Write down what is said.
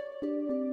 Música